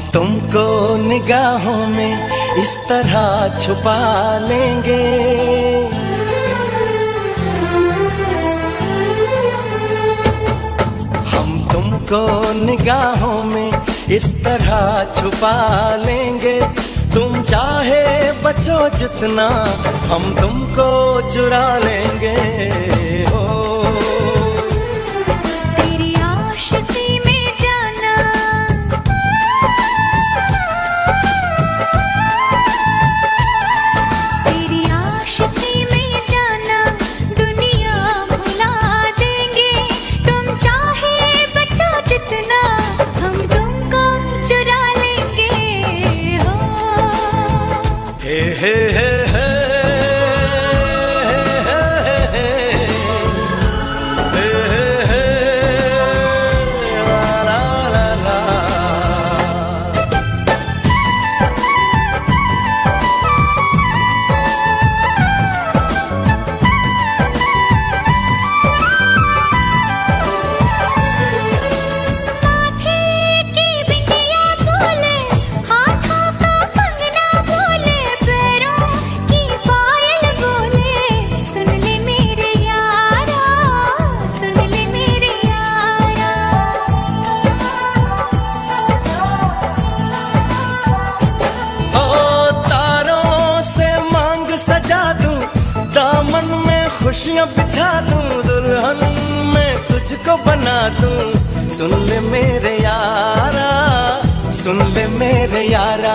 तुमको निगाहों में इस तरह छुपा लेंगे। हम तुमको निगाहों में इस तरह छुपा लेंगे। तुम चाहे बचो जितना, हम तुमको चुरा लेंगे। खुशियाँ बिछा दूँ, दुल्हन मैं तुझको बना दूँ। सुन ले मेरे यारा, सुन ले मेरे यारा।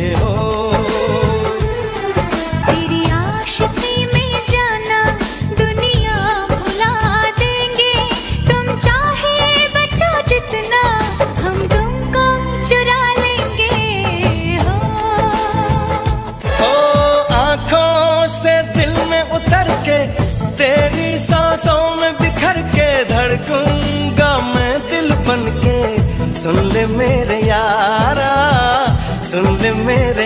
धड़कूँगा मैं दिल बन के सुन ले मेरे यारा सुन ले मेरे